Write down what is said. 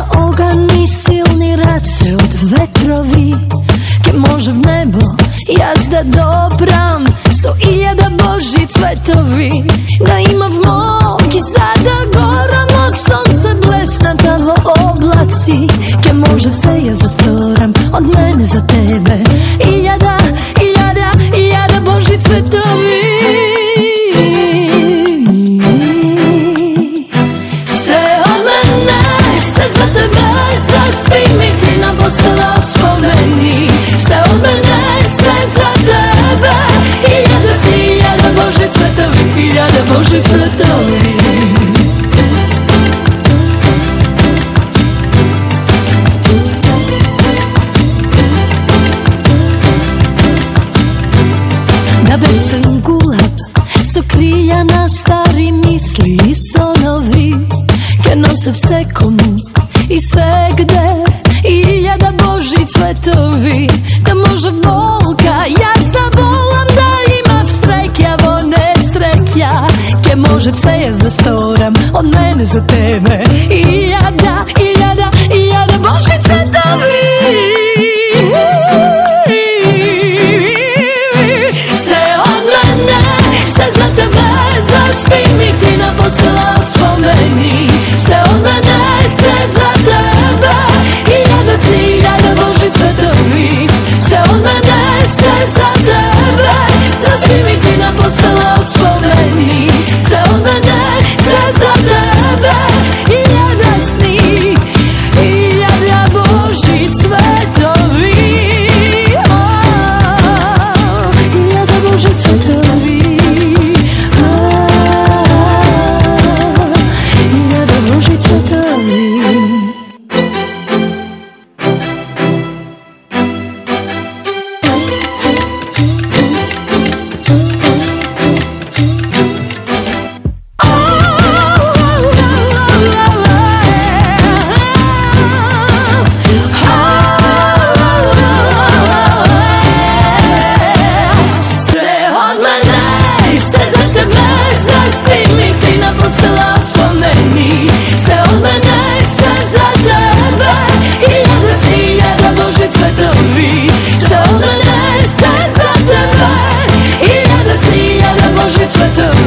na ogani silni race od vetrovi. Ke može v nebo jazda dobram So iljada boži cvetovi. Ga ima v mog i sada gora mog Sonce blesna tavo oblaci. Ke može vse ja zastoram Od mene za tebe. Cvetovi I jada Boži cvetovi Da bacam gulab So krilja na stari misli i sonovi Ke nose vse komu ne zastoram Od mene za tebe. Iljada, iljada, iljada Božice dobi Let's